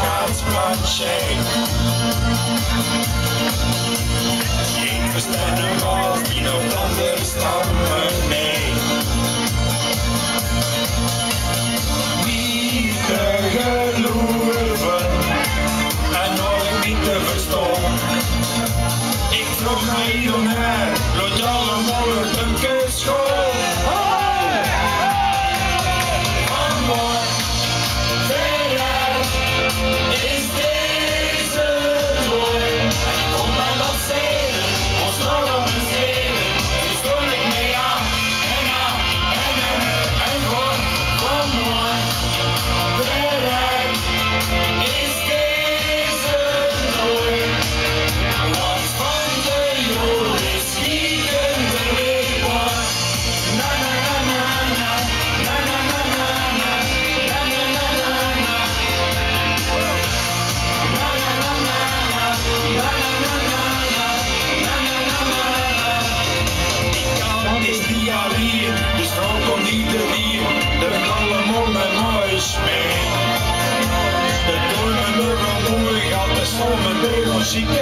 tides crunching. she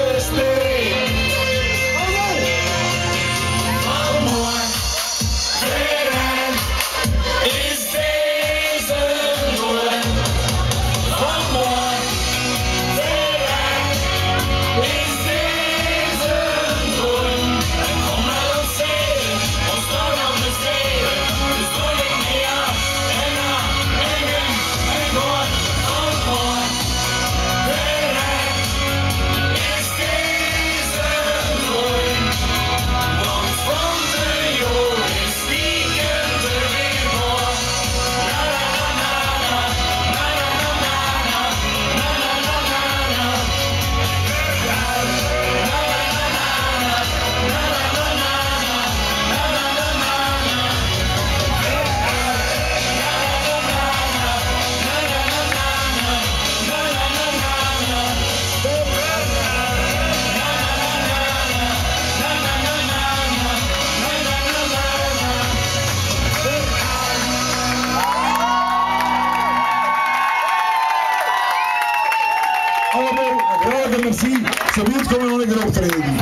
Doe ik optreden. We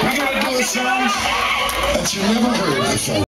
gaan do a song that you never heard before.